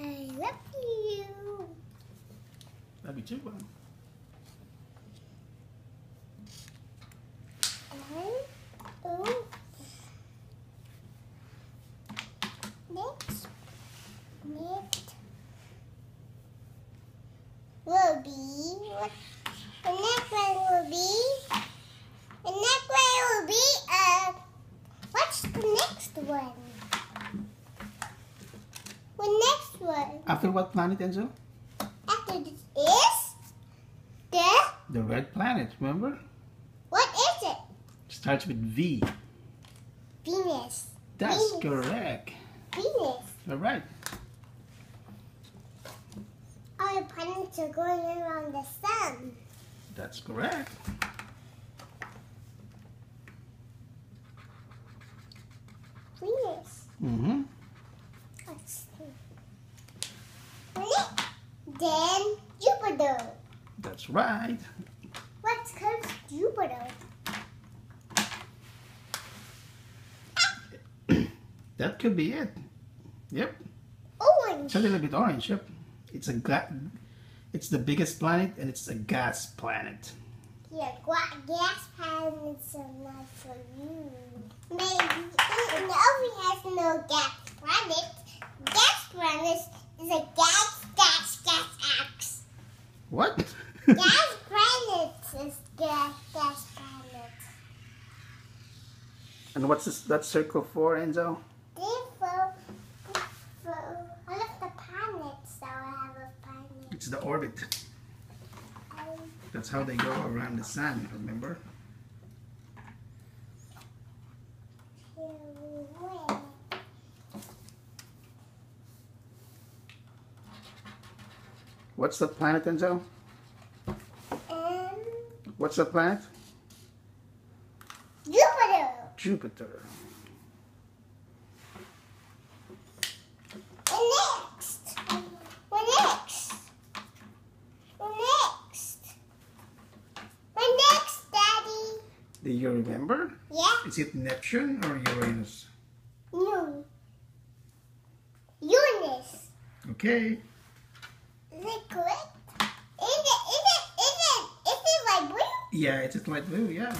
I love you. Love you too, Bob. And. Next, next will be? The next one will be. The next one will be. Uh, what's the next one? The next one After what planet, Enzo? after this is the The red planet, remember? what is it? Starts with V. Venus. That's Venus. correct. Venus. All right. All the planets are going around the sun. That's correct. Venus. Mm-hmm. Then Jupiter. That's right. What's called Jupiter? That could be it. Yep. Orange. It's a little bit orange. Yep. It's a ga- It's the biggest planet, and it's a gas planet. Yeah, gas planets are not for you. Maybe nobody has no gas planet. Gas planet is a gas, gas, gas axe. What? gas planets is gas, gas planet. and what's this, that circle for, Enzo? Therefore, for all of the planets that have a planet. It's the orbit. That's how they go around the sun. Remember? What's the planet, Enzo? Um, What's the planet? Jupiter. Jupiter. And next. Next? Next? Next, Daddy? Do you remember? Yeah? Is it Neptune or Uranus? No. Uranus. Okay. Is it correct? Is it, is it, is it, is it like blue? Yeah, it's a light blue. Yeah.